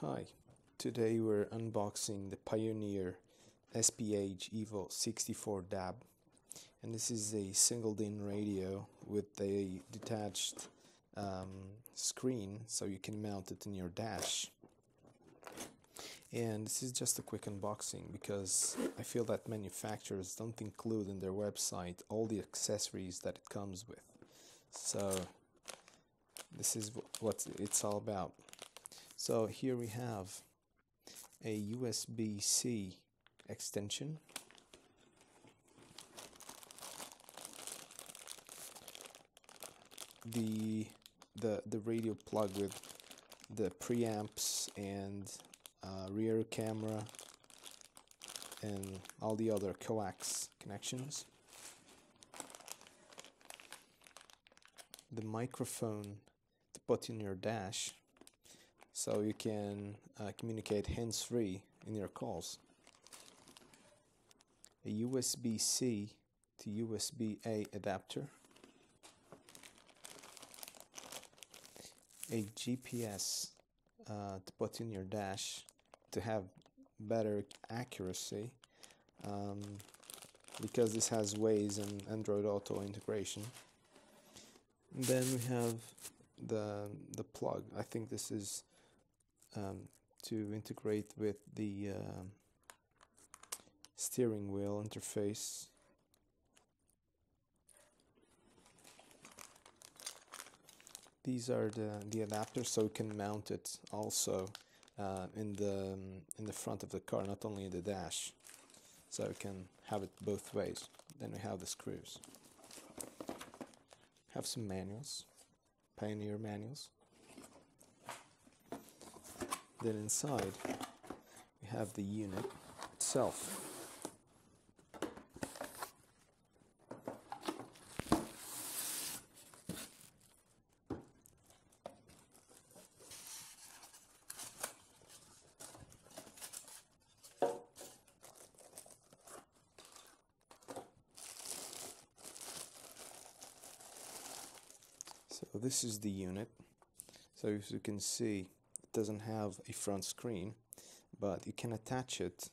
Hi, today we're unboxing the Pioneer SPH Evo 64 DAB. And this is a single DIN radio with a detached um, screen so you can mount it in your dash. And this is just a quick unboxing because I feel that manufacturers don't include in their website all the accessories that it comes with. So this is what it's all about so here we have a USB-C extension. The the the radio plug with the preamps and uh, rear camera and all the other coax connections. The microphone to put in your dash so you can uh, communicate hands-free in your calls. A USB-C to USB-A adapter. A GPS uh, to put in your dash to have better accuracy um, because this has Waze and Android Auto integration. And then we have the the plug. I think this is um, to integrate with the uh, steering wheel interface. These are the, the adapters so you can mount it also uh, in the um, in the front of the car, not only in the dash. So you can have it both ways. Then we have the screws. Have some manuals, Pioneer manuals. Then inside we have the unit itself. So this is the unit. So as you can see doesn't have a front screen but you can attach it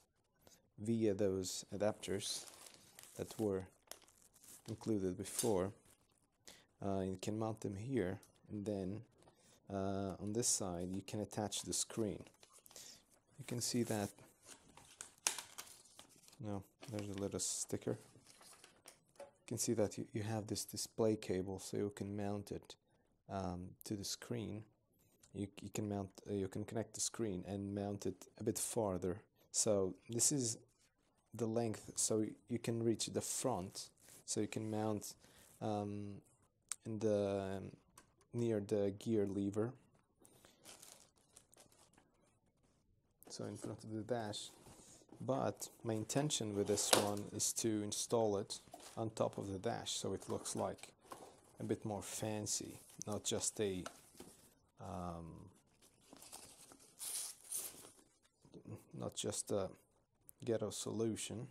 via those adapters that were included before. Uh, you can mount them here and then uh, on this side you can attach the screen. You can see that. No there's a little sticker. You can see that you, you have this display cable so you can mount it um, to the screen you, you can mount uh, you can connect the screen and mount it a bit farther. So this is the length so you can reach the front. So you can mount um, in the um, near the gear lever. So in front of the dash. But my intention with this one is to install it on top of the dash so it looks like a bit more fancy not just a um, not just a ghetto solution.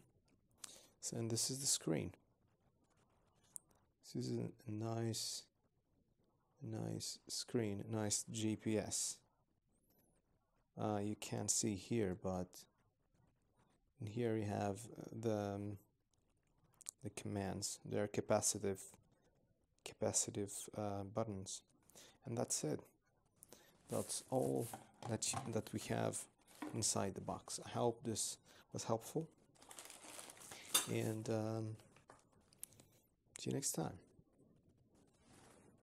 So, and this is the screen. This is a nice, nice screen, nice GPS. Uh, you can't see here, but here you have the um, the commands. They're capacitive, capacitive uh, buttons, and that's it. That's all that, that we have inside the box. I hope this was helpful and um, see you next time.